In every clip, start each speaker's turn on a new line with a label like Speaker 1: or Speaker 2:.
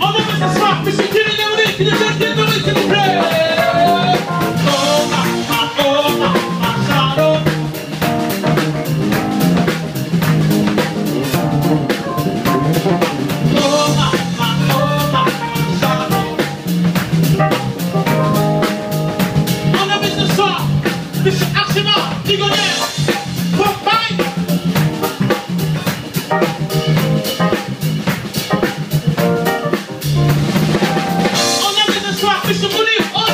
Speaker 1: Adamı sıçratmış, ikinin yanına ikini dört yedi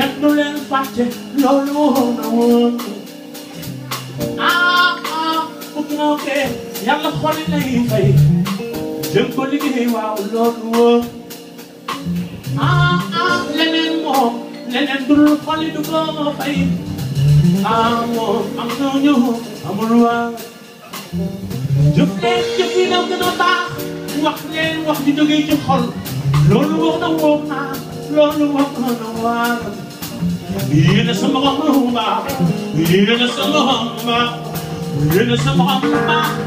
Speaker 1: dañu leen fàtte loolu woon na woon ah ah bu nootee yàlla xoli lay fay jëm ko liggéey waaw loolu woon ah ah leneen moom leneen dul xoli du ko fay ah moom am na ñu amul waa jëf leen jëf yi daw gën a baax wax leen wax di jógee ci xol loolu wax na woon ah loolu wax na waa the sama the summer of hamba,